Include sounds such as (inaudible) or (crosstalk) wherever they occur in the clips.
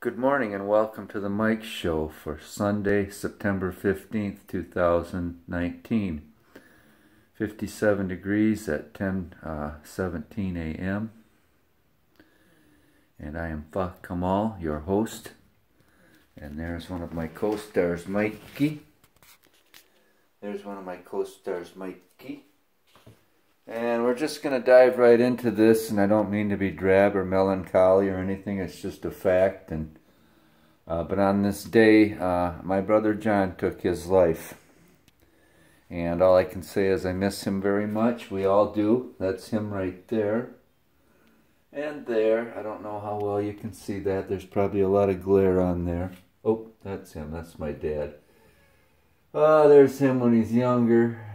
Good morning and welcome to the Mike Show for Sunday, September 15th, 2019. 57 degrees at 10 uh, 17 a.m. And I am Fuh K'Hemawl, your host. And there's one of my co-stars, Mikey. There's one of my co-stars, Mikey. And we're just going to dive right into this, and I don't mean to be drab or melancholy or anything, it's just a fact. And uh, But on this day, uh, my brother John took his life. And all I can say is I miss him very much. We all do. That's him right there. And there. I don't know how well you can see that. There's probably a lot of glare on there. Oh, that's him. That's my dad. Oh, there's him when he's younger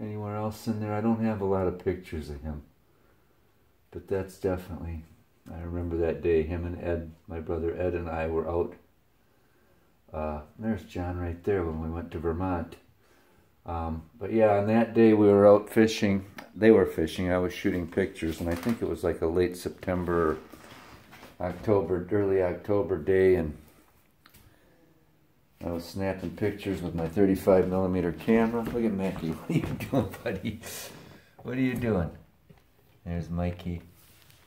anywhere else in there. I don't have a lot of pictures of him. But that's definitely, I remember that day, him and Ed, my brother Ed and I were out. Uh, there's John right there when we went to Vermont. Um, but yeah, on that day we were out fishing. They were fishing. I was shooting pictures, and I think it was like a late September, October, early October day, and I was snapping pictures with my 35 millimeter camera. Look at Mackie. (laughs) What are you doing, buddy? What are you doing? There's Mikey.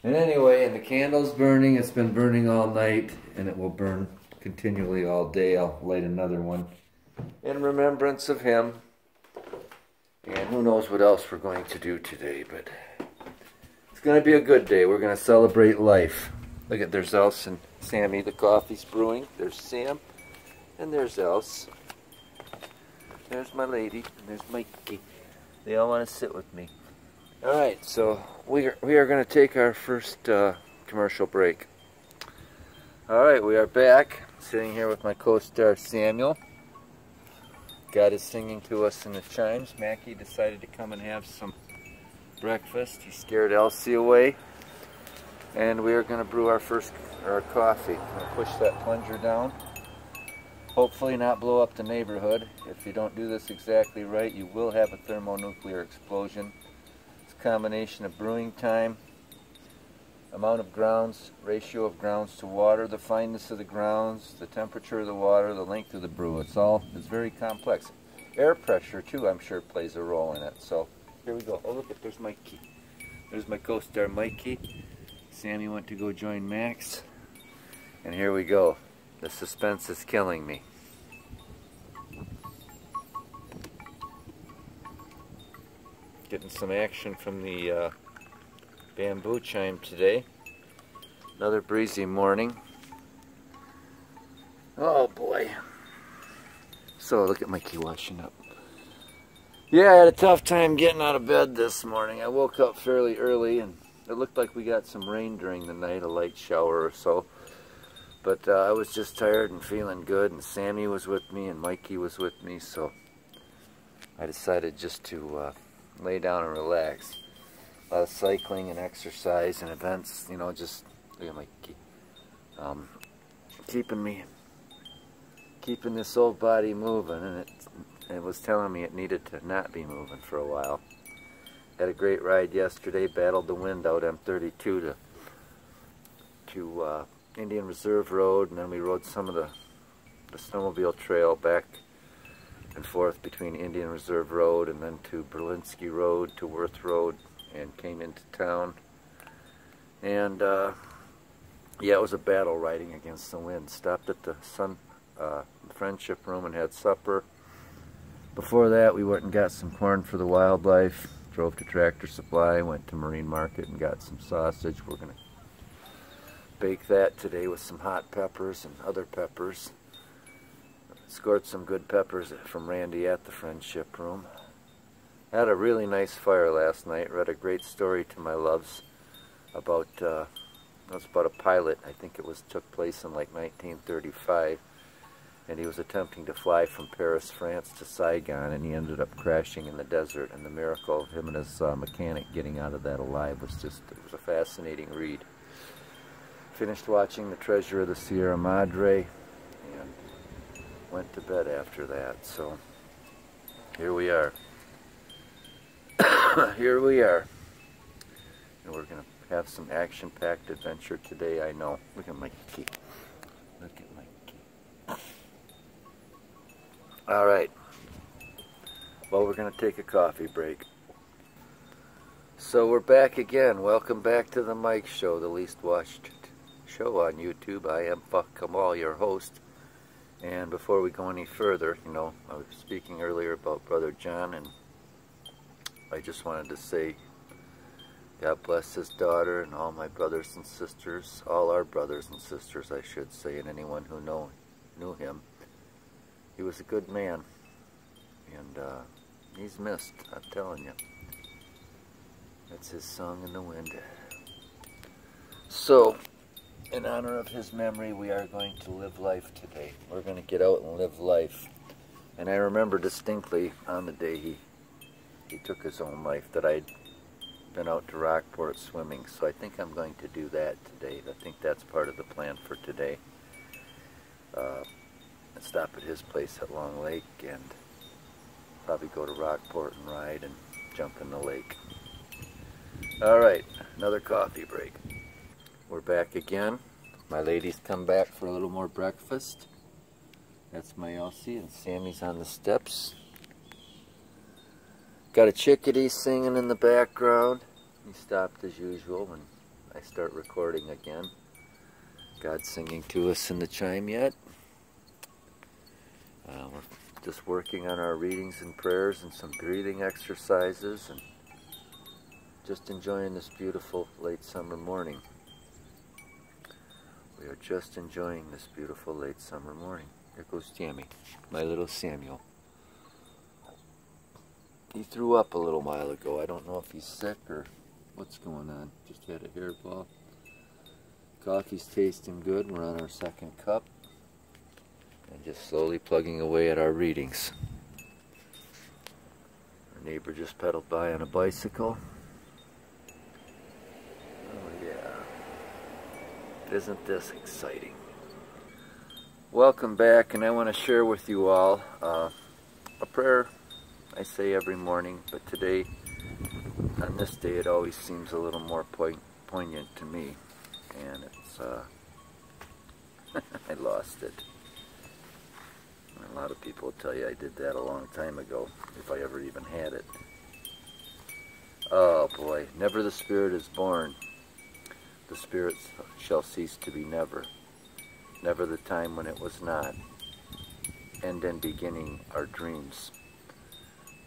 And anyway, and the candle's burning. It's been burning all night, and it will burn continually all day. I'll light another one in remembrance of him. And who knows what else we're going to do today, but it's going to be a good day. We're going to celebrate life. Look at, there's Else and Sammy. The coffee's brewing. There's Sam. And there's Else. There's my lady. And there's Mikey. They all want to sit with me. Alright, so we are, we are going to take our first uh, commercial break. Alright, we are back. Sitting here with my co-star Samuel. God is singing to us in the chimes. Mackie decided to come and have some breakfast. He scared Elsie away. And we are going to brew our first our coffee. Push that plunger down hopefully not blow up the neighborhood. If you don't do this exactly right, you will have a thermonuclear explosion. It's a combination of brewing time, amount of grounds, ratio of grounds to water, the fineness of the grounds, the temperature of the water, the length of the brew. It's all, it's very complex. Air pressure too, I'm sure plays a role in it. So here we go. Oh look, there's Mikey. There's my co-star Mikey. Sammy went to go join Max. And here we go. The suspense is killing me. Getting some action from the uh, bamboo chime today. Another breezy morning. Oh boy. So look at Mikey washing up. Yeah, I had a tough time getting out of bed this morning. I woke up fairly early and it looked like we got some rain during the night, a light shower or so. But uh, I was just tired and feeling good, and Sammy was with me, and Mikey was with me, so I decided just to uh, lay down and relax. A lot of cycling and exercise and events, you know, just look at Mikey, um, keeping me, keeping this old body moving, and it, it was telling me it needed to not be moving for a while. Had a great ride yesterday, battled the wind out M32 to to uh, Indian Reserve Road, and then we rode some of the, the snowmobile trail back and forth between Indian Reserve Road and then to Berlinski Road to Worth Road and came into town. And uh, yeah, it was a battle riding against the wind. Stopped at the Sun uh, Friendship Room and had supper. Before that, we went and got some corn for the wildlife. Drove to Tractor Supply, went to Marine Market and got some sausage. We're going to bake that today with some hot peppers and other peppers. Scored some good peppers from Randy at the Friendship Room. Had a really nice fire last night. Read a great story to my loves about, uh, it was about a pilot. I think it was took place in like 1935. And he was attempting to fly from Paris, France to Saigon, and he ended up crashing in the desert. And the miracle of him and his uh, mechanic getting out of that alive was just, it was a fascinating read. Finished watching The Treasure of the Sierra Madre and went to bed after that. So here we are. (coughs) here we are. And we're going to have some action-packed adventure today, I know. Look at my key. Look at my key. All right. Well, we're going to take a coffee break. So we're back again. Welcome back to the Mike Show, the least watched show on YouTube. I am Fuh K'Hemawl, your host. And before we go any further, you know, I was speaking earlier about Brother John, and I just wanted to say God bless his daughter and all my brothers and sisters, all our brothers and sisters, I should say, and anyone who know, knew him. He was a good man, and uh, he's missed, I'm telling you. That's his song in the wind. So, in honor of his memory, we are going to live life today. We're going to get out and live life. And I remember distinctly on the day he he took his own life that I'd been out to Rockport swimming, so I think I'm going to do that today. I think that's part of the plan for today. Uh, stop at his place at Long Lake and probably go to Rockport and ride and jump in the lake. Alright, another coffee break. We're back again. My ladies come back for a little more breakfast. That's my Elsie and Sammy's on the steps. Got a chickadee singing in the background. He stopped as usual when I start recording again. God singing to us in the chime yet? Uh, we're just working on our readings and prayers and some breathing exercises and just enjoying this beautiful late summer morning. We are just enjoying this beautiful late summer morning. There goes Jamie, my little Samuel. He threw up a little while ago. I don't know if he's sick or what's going on. Just had a hairball. Coffee's tasting good. We're on our second cup. And just slowly plugging away at our readings. Our neighbor just pedaled by on a bicycle. Oh yeah. Isn't this exciting? Welcome back and I want to share with you all uh, a prayer I say every morning, but today, on this day, it always seems a little more poignant to me. And it's, uh, (laughs) I lost it. A lot of people tell you I did that a long time ago, if I ever even had it. Oh boy, never the spirit is born. The spirit shall cease to be never. Never the time when it was not. End And in beginning our dreams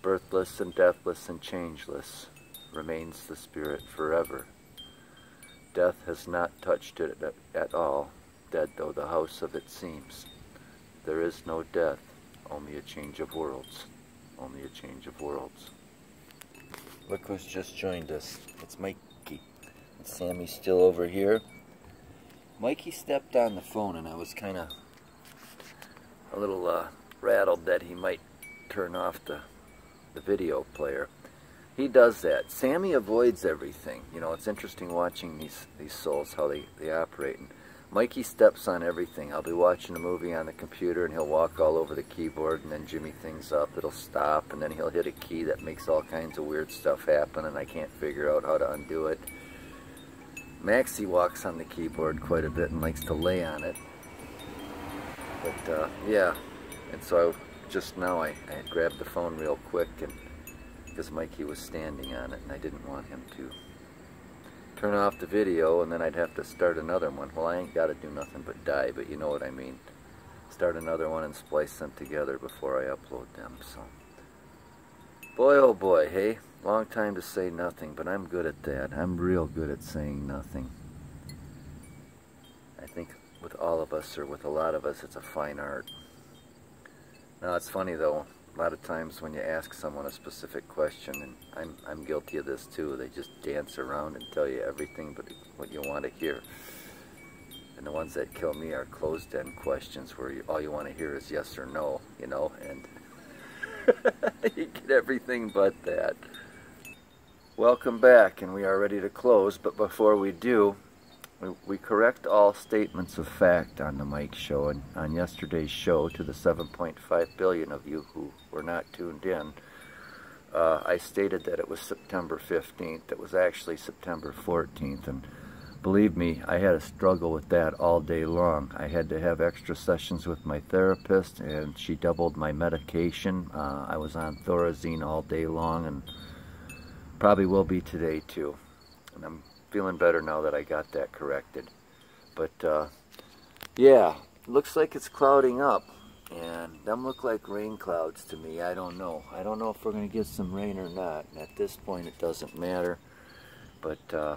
birthless and deathless and changeless, remains the Spirit forever. Death has not touched it at all, dead though the house of it seems. There is no death, only a change of worlds, only a change of worlds. Look who's just joined us. It's Mikey. Sammy's still over here. Mikey stepped on the phone and I was kind of a little uh, rattled that he might turn off the the video player. He does that. Sammy avoids everything. You know, it's interesting watching these, these souls, how they, they operate. And Mikey steps on everything. I'll be watching a movie on the computer and he'll walk all over the keyboard and then jimmy things up. It'll stop and then he'll hit a key that makes all kinds of weird stuff happen and I can't figure out how to undo it. Maxie walks on the keyboard quite a bit and likes to lay on it. But, uh, yeah. And so just now I, I grabbed the phone real quick and because Mikey was standing on it and I didn't want him to turn off the video and then I'd have to start another one. Well, I ain't got to do nothing but die, but you know what I mean. Start another one and splice them together before I upload them. So, boy, oh boy, hey, long time to say nothing, but I'm good at that. I'm real good at saying nothing. I think with all of us, or with a lot of us, it's a fine art. Now it's funny though, a lot of times when you ask someone a specific question, and I'm, I'm guilty of this too, they just dance around and tell you everything but what you want to hear. And the ones that kill me are closed-end questions where you, all you want to hear is yes or no, you know, and (laughs) you get everything but that. Welcome back, and we are ready to close, but before we do, we, we correct all statements of fact on the Mike Show and on yesterday's show to the 7.5 billion of you who were not tuned in. uh, I stated that it was September 15th. It was actually September 14th. And believe me, I had a struggle with that all day long. I had to have extra sessions with my therapist, and she doubled my medication. Uh, I was on Thorazine all day long, and probably will be today too. And I'm feeling better now that I got that corrected. But uh, yeah, looks like it's clouding up. And them look like rain clouds to me. I don't know. I don't know if we're going to get some rain or not. And At this point, it doesn't matter. But uh,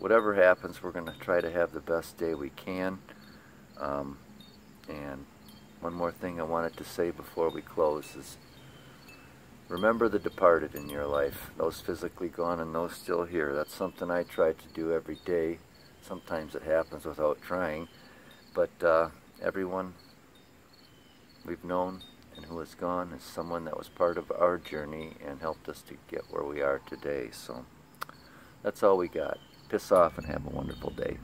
whatever happens, we're going to try to have the best day we can. Um, and one more thing I wanted to say before we close is remember the departed in your life, those physically gone and those still here. That's something I try to do every day. Sometimes it happens without trying, but uh, everyone we've known and who is gone is someone that was part of our journey and helped us to get where we are today. So that's all we got piss off and have a wonderful day.